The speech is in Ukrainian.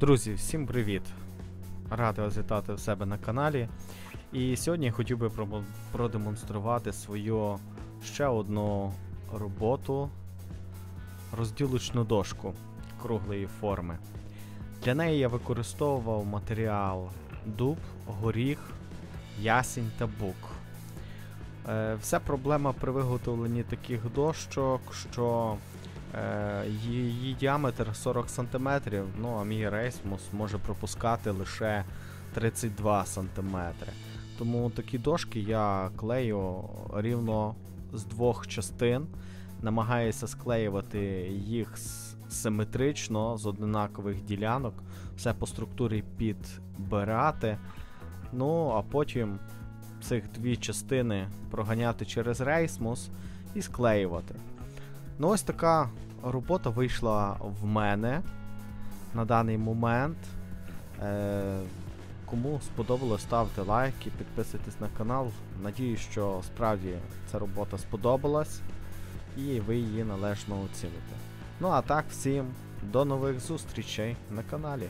Друзі, всім привіт! Радий вас вітати в себе на каналі. І сьогодні я хотів би продемонструвати свою ще одну роботу розділочну дошку круглої форми. Для неї я використовував матеріал дуб, горіх, ясінь та бук. Е, Вся проблема при виготовленні таких дощок, що е, її діаметр 40 см, ну а мій рейсмус може пропускати лише 32 см. Тому такі дошки я клею рівно з двох частин. Намагаюся склеювати їх симетрично з однакових ділянок, все по структурі підбирати. Ну, а потім цих дві частини проганяти через рейсмус і склеювати. Ну, ось така робота вийшла в мене на даний момент. Е, кому сподобалось, ставте лайки, підписуйтесь на канал. Надіюсь, що справді ця робота сподобалась і ви її належно оціните. Ну а так, всім до нових зустрічей на каналі.